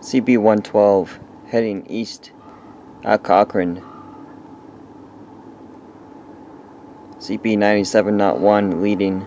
CP-112 heading east at Cochrane. CP-97.1 leading.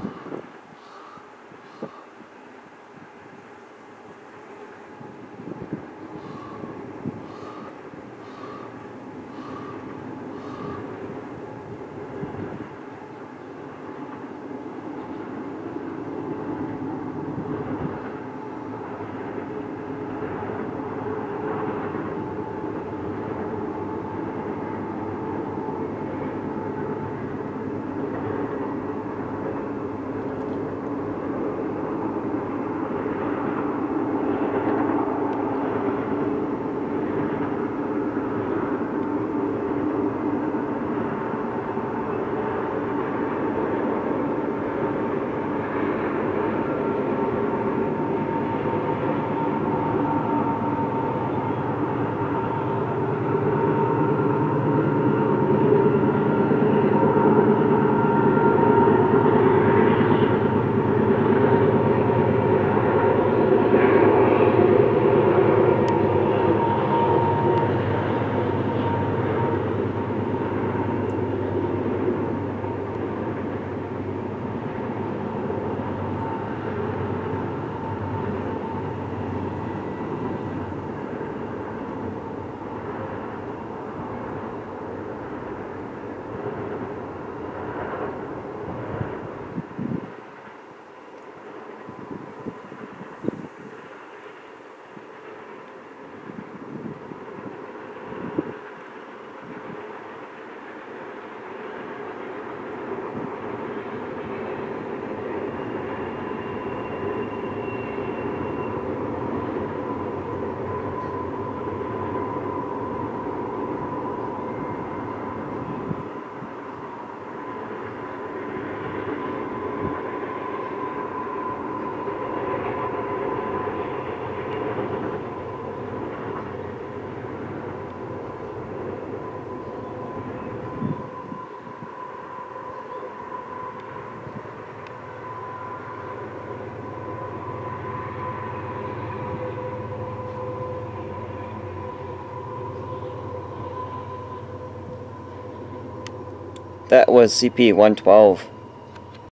That was CP-112.